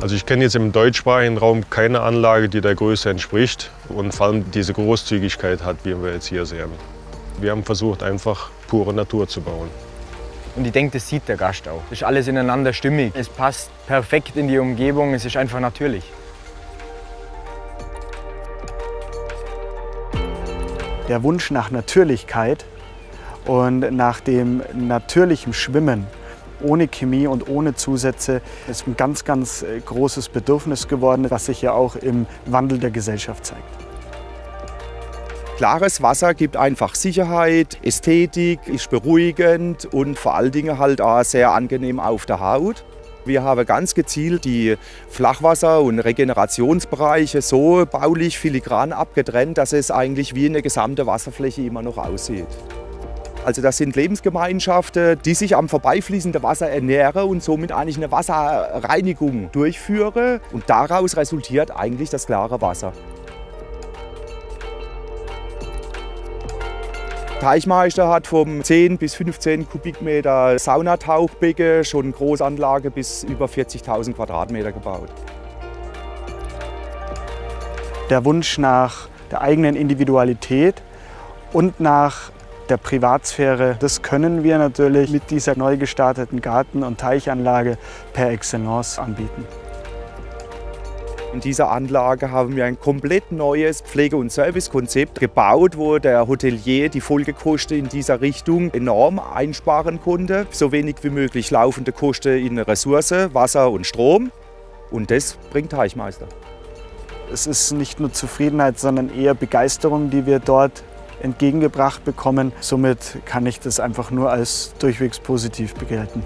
Also ich kenne jetzt im deutschsprachigen Raum keine Anlage, die der Größe entspricht und vor allem diese Großzügigkeit hat, wie wir jetzt hier sehen. Wir haben versucht, einfach pure Natur zu bauen. Und ich denke, das sieht der Gast auch. Es ist alles ineinander stimmig. Es passt perfekt in die Umgebung, es ist einfach natürlich. Der Wunsch nach Natürlichkeit und nach dem natürlichen Schwimmen ohne Chemie und ohne Zusätze ist ein ganz, ganz äh, großes Bedürfnis geworden, was sich ja auch im Wandel der Gesellschaft zeigt. Klares Wasser gibt einfach Sicherheit, Ästhetik, ist beruhigend und vor allen Dingen halt auch sehr angenehm auf der Haut. Wir haben ganz gezielt die Flachwasser- und Regenerationsbereiche so baulich filigran abgetrennt, dass es eigentlich wie eine gesamte Wasserfläche immer noch aussieht. Also das sind Lebensgemeinschaften, die sich am vorbeifließenden Wasser ernähren und somit eigentlich eine Wasserreinigung durchführen. Und daraus resultiert eigentlich das klare Wasser. Teichmeister hat vom 10 bis 15 Kubikmeter Saunatauchbecken schon Großanlage bis über 40.000 Quadratmeter gebaut. Der Wunsch nach der eigenen Individualität und nach der Privatsphäre. Das können wir natürlich mit dieser neu gestarteten Garten- und Teichanlage per Excellence anbieten. In dieser Anlage haben wir ein komplett neues Pflege- und Servicekonzept gebaut, wo der Hotelier die Folgekosten in dieser Richtung enorm einsparen konnte. So wenig wie möglich laufende Kosten in Ressource, Wasser und Strom. Und das bringt Teichmeister. Es ist nicht nur Zufriedenheit, sondern eher Begeisterung, die wir dort entgegengebracht bekommen. Somit kann ich das einfach nur als durchwegs positiv begelten.